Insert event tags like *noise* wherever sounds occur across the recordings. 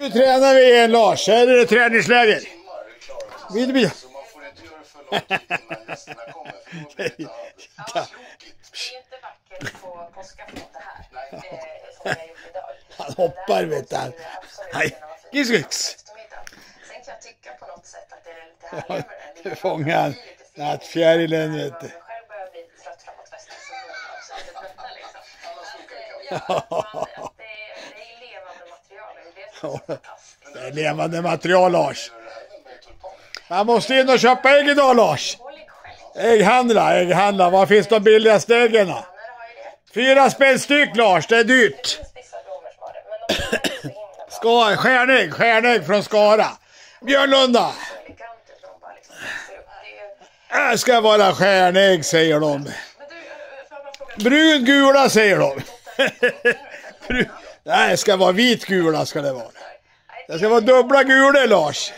Nu tränar vi igen Lars, här är det träningsläger. timmar är klara. Vid, vid. Så man får inte göra det för lång tid innan gästerna kommer. För då blir *laughs* det inte Ja. tråkigt. Det är inte vackert på påskafton det här. Nej. Som jag har gjort idag. Han hoppar, vet absolut Nej. en av de Gis, finaste gis. eftermiddagen. Sen kan jag tycka på något sätt att det är lite härligare med den lilla Fånga han. Det blir lite fint. Nattfjärilen, vet du. själv börjar bli trött framåt västen så blir man också lite trötta liksom. *laughs* det är levande material Lars. Man måste in och köpa ägg idag Lars. Ägghandla, ägghandla. Var finns de billigaste äggen? Fyra spänn styck Lars, det är dyrt. Ska, stjärnägg, stjärnägg från Skara. Björnlunda. Här ska vara stjärnägg säger de. Brun gula säger de. *laughs* Brun- Nej, det ska vara vit gula ska det vara. Det ska vara dubbla gulor Lars.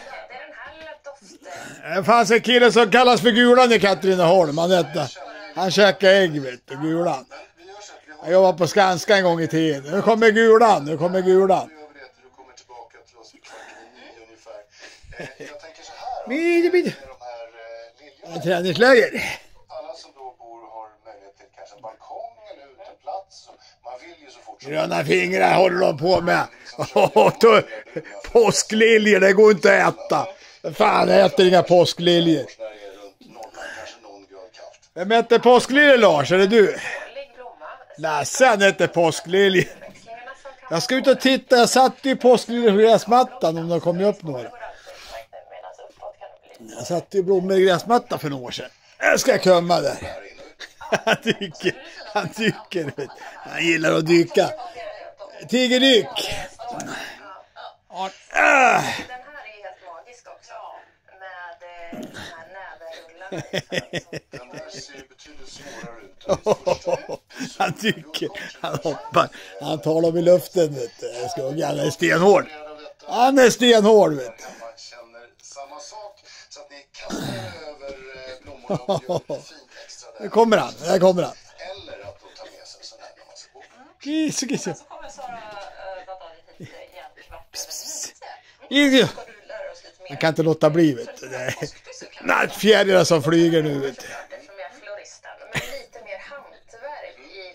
Det fanns en kille som kallas för Gulan i Katrineholm. Han hette, han käkade ägg vet du, Gulan. Jag jobbade på Skanska en gång i tiden. Nu kommer Gulan, nu kommer Gulan. nu gör vi Gröna fingrar håller de på med. *laughs* Påskliljor, det går inte att äta. Fan, jag äter inga påskliljor. Vem äter påskliljor Lars? Är det du? Lasse han äter påskliljor. Jag ska ut och titta, jag satt ju påskliljor på gräsmattan om det kom upp några. Jag satte ju blommor i gräsmattan för några år sedan. Jag ska komma där. Han dyker, han dyker. Han gillar att dyka. Tigerdyk. Ah, Den här är helt magisk också. Med eh, den här näverrullarna i. för att- Den där ser betydligt svårare ut. *laughs* Han dyker, han hoppar. Han tar dem i luften vet du. Skuggan, är stenhård. Han är stenhård vet du. Man känner samma sak så att ni kastar över eh, blommorna och gör fint Där där. kommer han, där kommer han. Eller att ta med sig en sån här när man ska bo. Kiss, kiss. Så kommer Sara uh, Dadari hit eh, igen kvart över nio. Man kan inte låta bli vet du. Det är nattfjärilar som flyger nu vet du.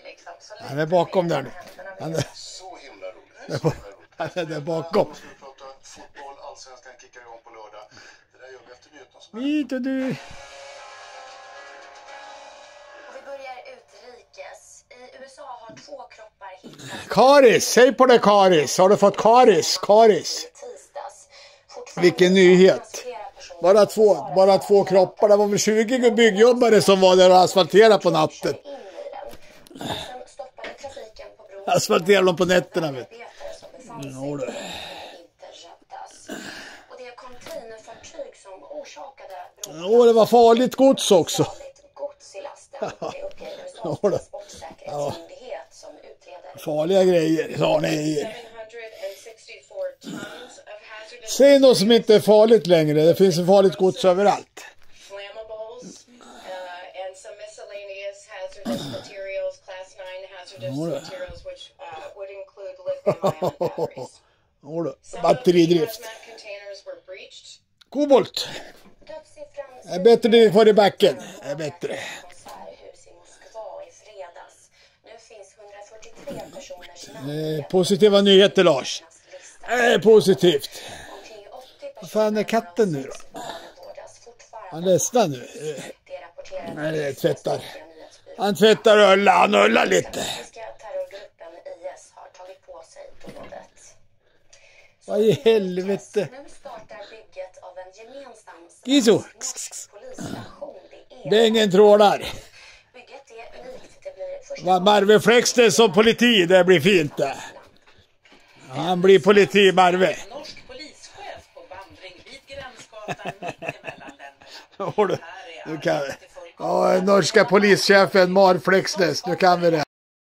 Liksom. Han är bakom där nu. händerna Han är, Så himla roligt. han är där bakom. Nu fotboll, allsvenskan kickar igång på lördag. Det där gör vi efter nyheterna. Hit och du. I USA har två kroppar hittats Karis, säg på det Karis. Har du fått Karis? Karis. Vilken nyhet. Bara två, bara två kroppar. Det var väl 20 byggjobbare som var där och asfalterade på natten. Asfalterade de på nätterna vet du. Ja, du. Åh, det var farligt gods också. farligt gods i lasten. *laughs* Du. transportsäkerhetsmyndighet som utreder. Farliga grejer, sa ni. 764 tons of hazardous Säg något som inte är farligt längre. Det finns farligt gods överallt. flammables uh, and some miscellaneous hazardous materials, class 9 hazardous Oj. materials, which uh, Batteridrift. Kobolt. Är bättre det kvar i backen. Är bättre. Eh, positiva nyheter Lars. Eh, positivt. Vad fan är katten nu då? Han ledsnar nu. Eh, nej, tvättar. Han tvättar Ulla. han ullar lite. Vad i helvete? Giso! Bängen trålar första Marve Flexner som politi, det blir fint det. Han blir politi, Marve. Norsk polischef på vandring vid gränsgatan mittemellan länderna. Nu kan vi. Ja, norska polischefen Mar Flexnes, nu kan vi det.